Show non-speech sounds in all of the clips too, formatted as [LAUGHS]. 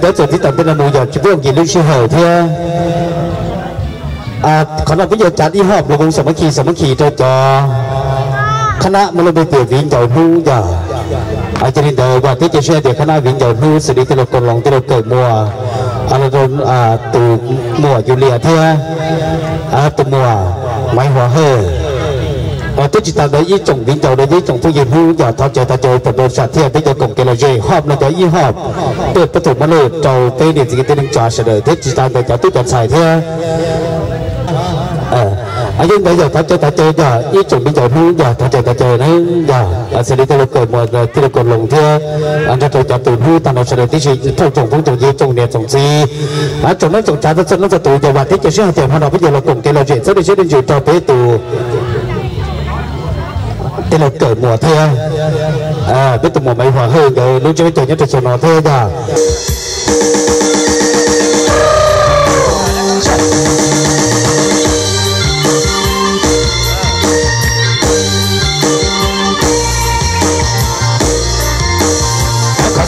anh em đó rồi thì tận bên là mùi giọt chỉ biết ông gì lưu siêu hở thế à còn là bây giờ chả đi họp là cũng sớm khi sớm khi cho cho คณะมรดกเตียวิญญาณรู้อย่าอาจารย์เดอว่าที่จะเชื่อเดี๋ยวคณะวิญญาณรู้สิริตลกกลงตลกเกิดมัวอารมณ์อ่าตูมัวอยู่เลียเทียอ่าตูมัวไม่หัวเฮ่ Ờ, ở tôi chỉ tao đấy, ý trồng vĩnh đầu đấy, ý trồng thu yên hữu thao chơi thao chơi tập đồ sạt thiệt bây giờ cùng cái là gì họp nó đấy, ý họp. Tôi bắt thủ mà lừa trầu tây điện gì cái tên trò sẽ đời thế chỉ tao đấy cho tôi chọn xài thế. Ở đây bây giờ ta chơi ta chơi giờ ý chuẩn bị giờ nu giờ ta chơi ta chơi đấy giờ ở sẽ đi tới cờ mà tới cờ lồng thưa. Anh ta chơi ờ, cho tụi nu ta nó sẽ đi tới trong trồng trồng trồng gì trồng nè trồng gì à trồng nó trồng trái nó nó tụi giờ và tới chơi sẽ tiền hoa bây giờ là cùng cái là chuyện sẽ đi sẽ đi chuyện cho bé tụ cái là cờ mùa thưa à biết tụi mùa mấy hòa hơn rồi lúc chơi chơi nhất là chơi nó thưa giờ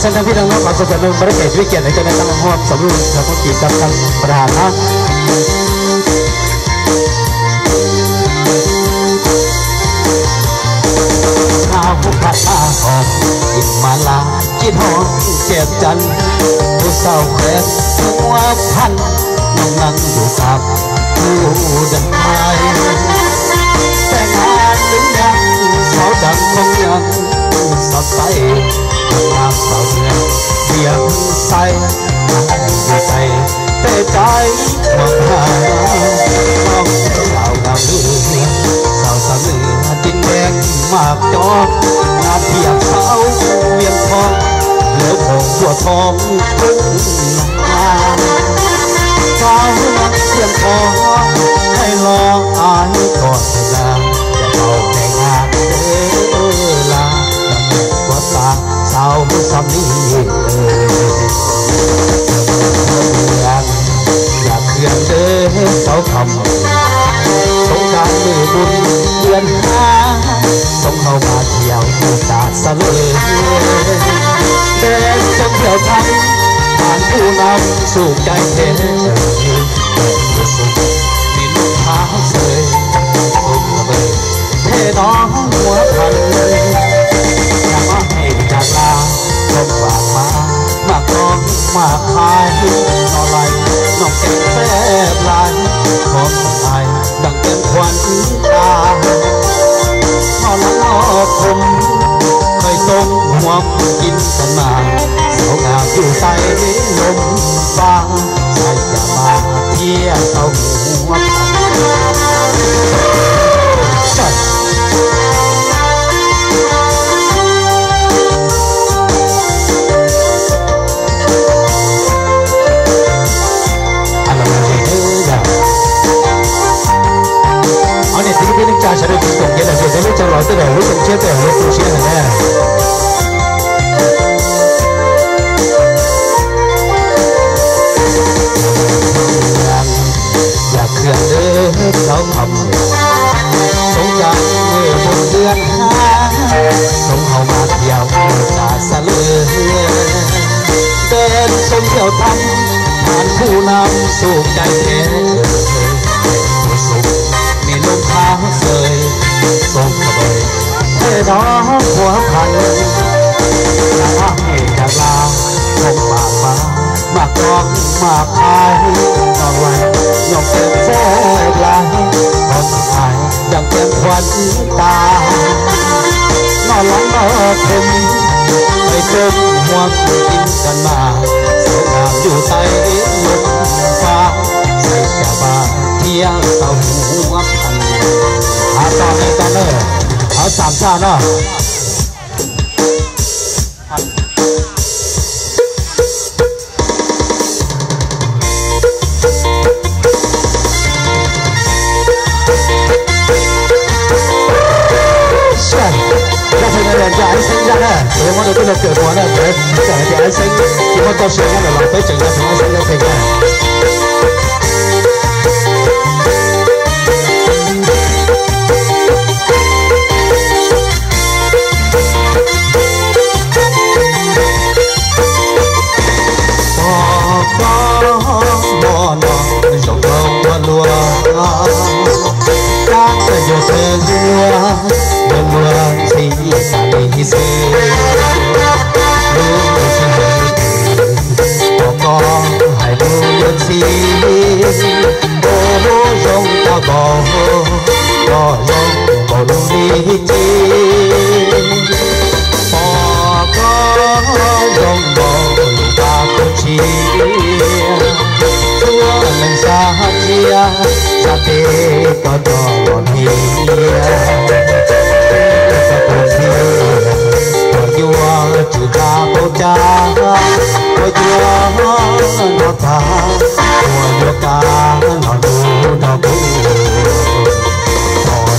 เส้นทางพี่น้องขอสุขนุนบริเกตวิเกียรติในเจ้าในตั้งห้องสำรวจและก็กีกับทางประธานนะ จันผู้สาวแควนหัวพันนั่งนั่งอยู่กับผู้ดังไทแต่งานหรือยังสาวดังคงยังสดใสทางสาวเดือนเบียงใสอยู่ใสเตะใจหวังหาต้องสาวงามเรืสาวสาวเรืดินแดงมากจอกงานเพียบสาว ยวของตัวทองพึ่งาเฝ้าเพียงพองให้รออายก่อนเวลาจะเอาแต่งานเด้อลาดังว่าตาสาวมุสามีเอ่ยอยากเรียนเด้อสาวคำสงการมือบุญเดือนห้าสมเข้ามาเที่ยวตาสะเลย จนเที่ยวทำผ่านผู้นำสู่ใจเทสุขมีลูกเท้าเสยตุ้มเลยเทน้องหัวพันอย่ามาให้จากลาลมฝากมามาคล้องมากคายนอนไหลน้องแก้มแทบลายของไทยดังเต็มควันตาามากรองมากอายนอนวันยกเป็นแท้ลายคนไทยดังเป็นควันตานอนหลังนอนเข็มไปจมหัวกินกันมาเสวยงามอยู่ใต้ลมฟ้าใส่กระบาเที่ยวเสาหัวพันหาตอนนี้ตอนเลยเอาสามชาเนาะ 到时我哋话俾成个平安心一齐睇。Có vua nó ta. Có vua ca nó đủ nó đủ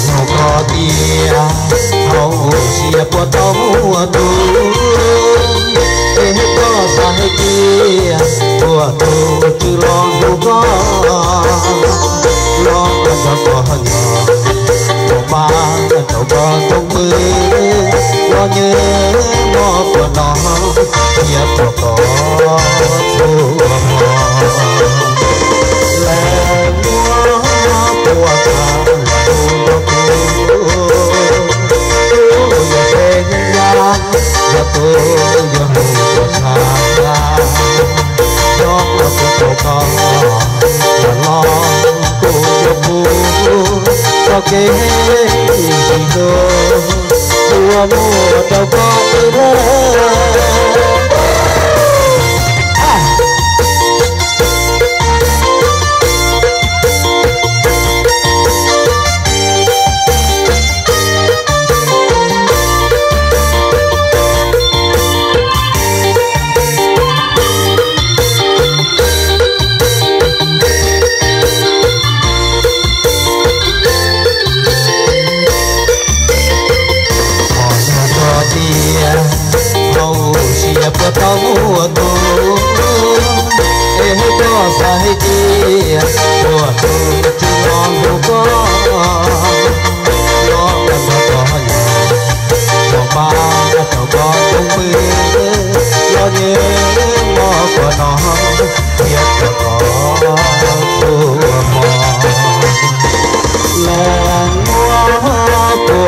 nó có tia hậu xia của tao tu. Ê có sai kia tu, chứ lo nhỏ có ba đâu ba, trong mưa lo nhớ nó của nó nhớ của có tu là mua của ta tu cho tôi Ghiền Mì Gõ Để không bỏ lỡ những video hấp dẫn kê đồ đùa mùa tàu con ơi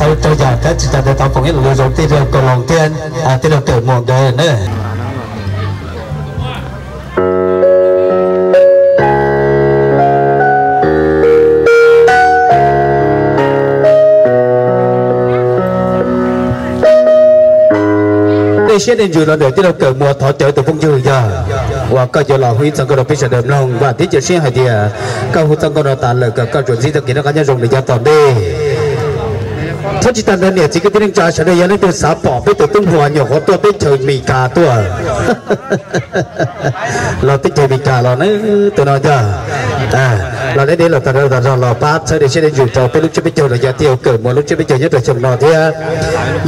đâu giờ ơi chỉ ta để tao phụng hết lừa rồi tiền được cầu lòng tiền à tiền được tự một đời nữa. Sẽ đến dù nó để tiếp tục cởi mùa thọ trở từ phong dư giờ. Và các giờ là huy sang cái đầu biết sẽ đầm lòng và tiết tục sẽ hay thì các huy sang cái đầu tàn lợi các chuẩn gì thực hiện nó cá nhân dùng để cho toàn đi phát chỉ tàn này chỉ cái tiếng trả sẽ đây nên tôi xả bỏ với tôi tung hoa nhiều họ to biết chơi mì cà tôi lo tích chơi mì cà lo nữa tôi nói cho à lo đấy đấy là tao tao tao lo bát sẽ để sẽ để dùng cho tới lúc chưa biết chơi là giờ tiêu cử một lúc chưa biết chơi nhất là chồng nó thế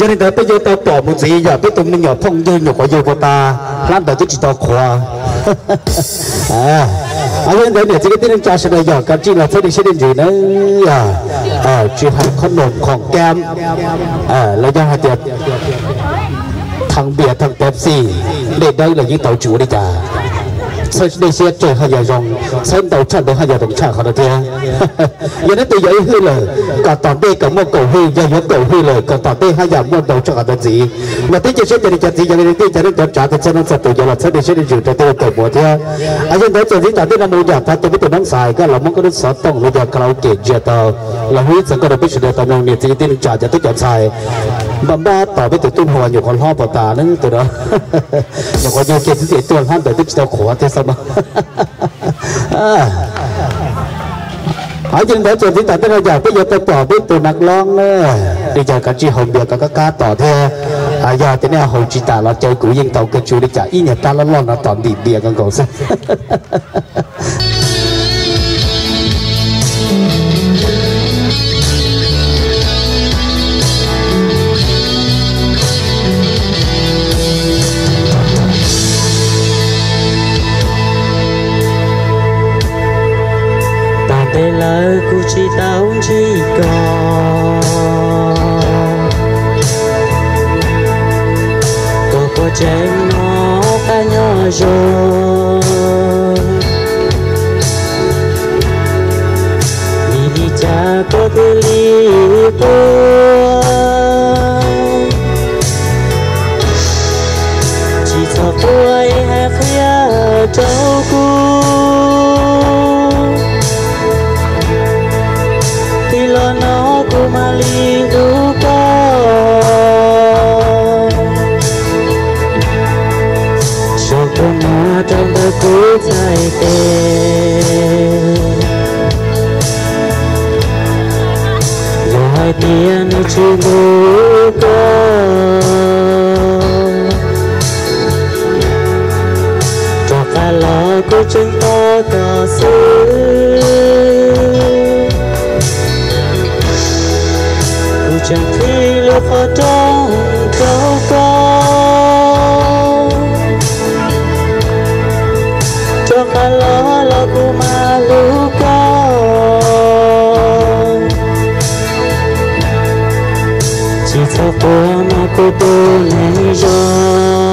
cho nên tới bây giờ tao bỏ một gì giờ biết tôi nhỏ phong như nhỏ có nhiều của ta làm tao chỉ tao khóa à anh em đấy เนี่ย chỉ cái tin cho sẽ là giỏi cảm chỉ là thế thì sẽ đến gì nữa à à chỉ học khôn nổn ของแก้มอ่าแล้วยังหาเตียทางเบียร์ทางเป๊ปซี่เล่นได้เลยยิ่งเต่าจูได้จ้า sai đây xe trời hai giờ rong sai đầu chân để hai giờ đồng chả khó được thế? [LAUGHS] Giờ nó từ giấy hư lời. Cả toàn đây cả một cầu hư giờ những cầu hư lời. Cả toàn đây hai giờ một đầu chả được gì? Mà tới giờ sẽ để cho gì, giờ đến tới giờ nó trả thì cho nó sẽ từ giờ là sẽ để sẽ để chịu cho tôi cầu một thế. Anh em thấy giờ chúng ta tới năm giờ, ta tôi biết tôi đang xài cái là mong có đến sáu tông bây giờ karaoke giờ tao là huy sẽ có được biết sự tao mong niệm thì tin trả cho tôi chọn xài bà ba tao biết tôi hòa nhiều con ho bảo ta nữa, từ đó. Nhiều con nhiều kia thì tôi han tới tôi tao khổ thế sao mà ở trên đó trường chúng ta tới bây giờ bây giờ tôi tỏ biết từ nặng lon nữa bây giờ cả chị hồng bia cả các cá tỏ thế. À giờ thế này hồng chị ta là chơi cũ dân tàu cái chú đi trả ý nhà ta là lon là tỏn đi bia con cậu sao? [LAUGHS] 在故事等知覺，個個正我不我做，你的家過不離不，至少不會還不要照顧。Là cả lo của chúng ta cả xứ. Của chẳng khi lúc pha trong cao cao, cho cả lo là của mà lưu cao chỉ cho cô mà cô tôi lấy rồi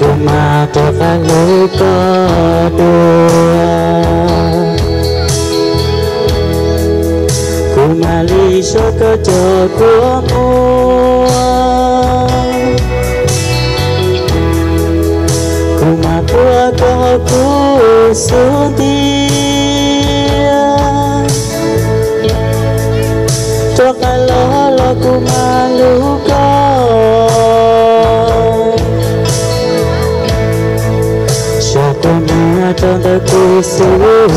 cùng cô mà cho cả lối có đùa cô mà lý số chờ của mua cô mà của có cô xuống tiền cho cô mà trong đời cô xuống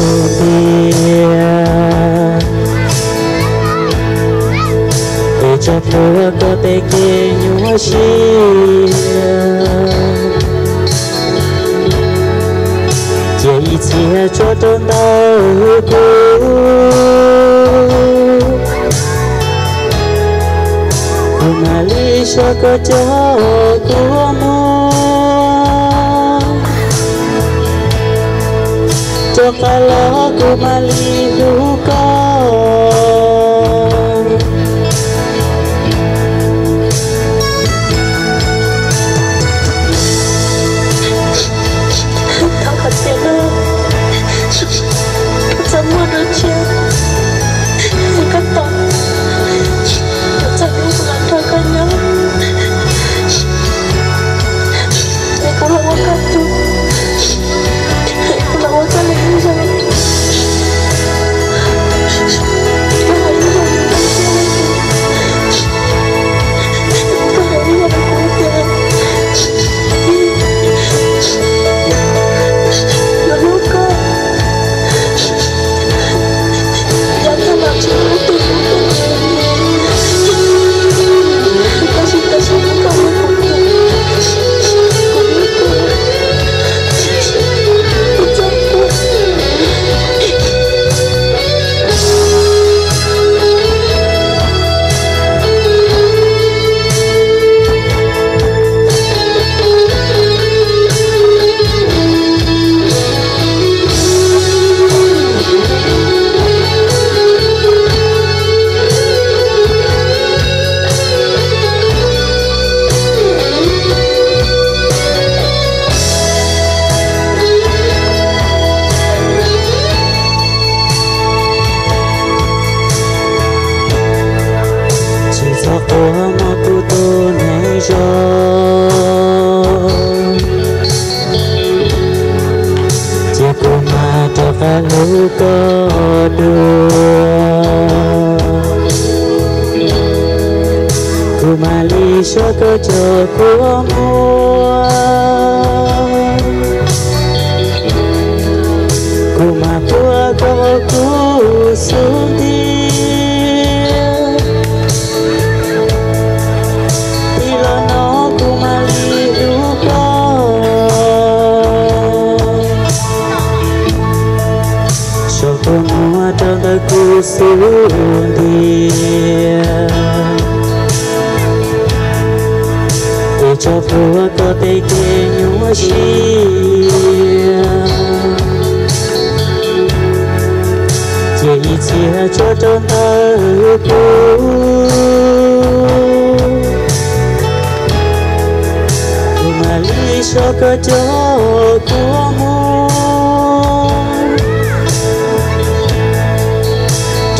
để cho phua có thể kia nhua chia cô mà lý lối có đùa cô mà cho cơ chờ của mua sự thiền để cho vua có thể kê nhúa chia chỉ chia cho trong thơ cô mà lý cho cơ cho của mua